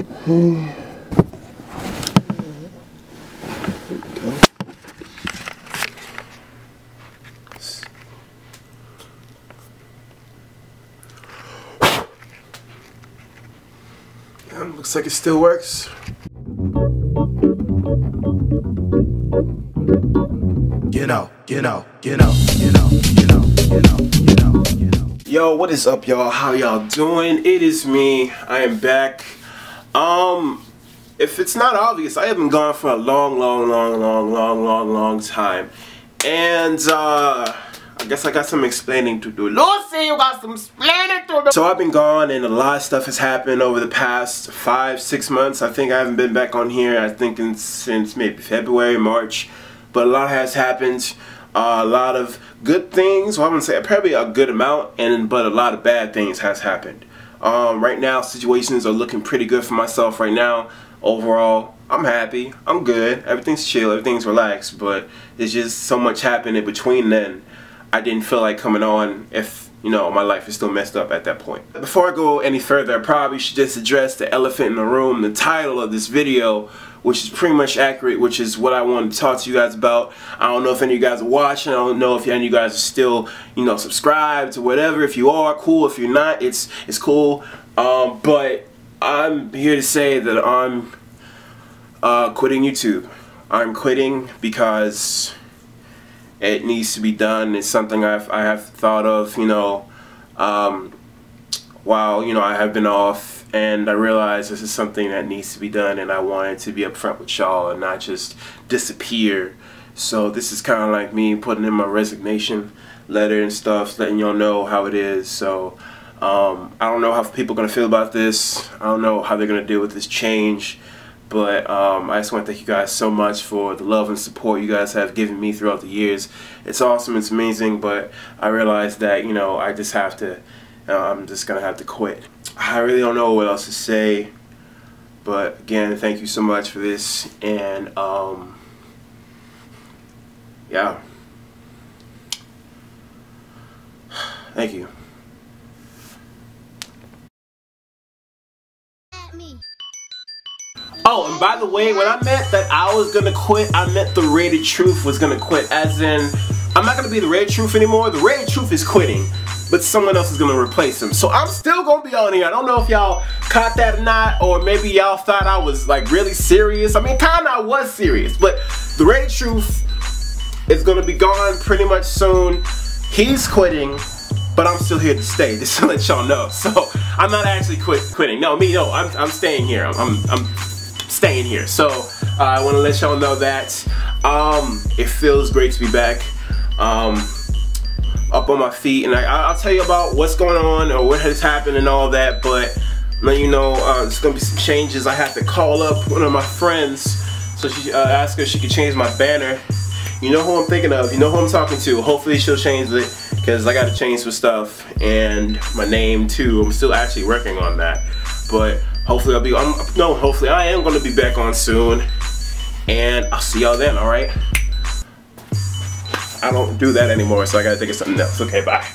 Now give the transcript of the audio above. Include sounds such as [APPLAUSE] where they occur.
[SIGHS] looks like it still works. You know, you know, you know, you know, you know, you know, you know, you know. Yo, what is up, y'all? How y'all doing? It is me. I am back. Um, if it's not obvious, I have been gone for a long, long, long, long, long, long, long time. And, uh, I guess I got some explaining to do. Lucy, you got some explaining to do. So I've been gone and a lot of stuff has happened over the past five, six months. I think I haven't been back on here, I think in, since maybe February, March. But a lot has happened. Uh, a lot of good things, well I wouldn't say probably a good amount, and but a lot of bad things has happened. Um, right now situations are looking pretty good for myself right now. Overall, I'm happy, I'm good, everything's chill, everything's relaxed, but there's just so much happening between then. I didn't feel like coming on if you know my life is still messed up at that point. Before I go any further I probably should just address the elephant in the room, the title of this video which is pretty much accurate which is what I want to talk to you guys about. I don't know if any of you guys are watching, I don't know if any of you guys are still you know subscribed or whatever. If you are, cool. If you're not, it's, it's cool. Um, but I'm here to say that I'm uh, quitting YouTube. I'm quitting because it needs to be done. It's something I've, I have thought of, you know, um, while, you know, I have been off and I realized this is something that needs to be done and I wanted to be upfront with y'all and not just disappear. So this is kind of like me putting in my resignation letter and stuff, letting y'all know how it is. So um, I don't know how people are going to feel about this. I don't know how they're going to deal with this change. But um, I just want to thank you guys so much for the love and support you guys have given me throughout the years. It's awesome, it's amazing, but I realize that, you know, I just have to, uh, I'm just going to have to quit. I really don't know what else to say, but again, thank you so much for this, and um, yeah. [SIGHS] Thank you. Oh, and by the way, when I meant that I was gonna quit, I meant the Rated Truth was gonna quit. As in, I'm not gonna be the Rated Truth anymore. The Rated Truth is quitting, but someone else is gonna replace him. So I'm still gonna be on here. I don't know if y'all caught that or not, or maybe y'all thought I was like really serious. I mean, kinda I was serious, but the Rated Truth is gonna be gone pretty much soon. He's quitting, but I'm still here to stay, [LAUGHS] just to let y'all know. So I'm not actually quit quitting. No, me, no, I'm, I'm staying here. I'm, I'm, I'm staying here. So uh, I want to let y'all know that um, it feels great to be back. Um, up on my feet. And I, will tell you about what's going on or what has happened and all that but let you know uh, there's gonna be some changes. I have to call up one of my friends so she uh, asked her if she could change my banner. You know who I'm thinking of. You know who I'm talking to. Hopefully she'll change it because I got to change some stuff. And my name too. I'm still actually working on that. But Hopefully I'll be, I'm, no, hopefully I am to be back on soon. And I'll see y'all then, alright? I don't do that anymore, so I gotta think of something else. Okay, bye.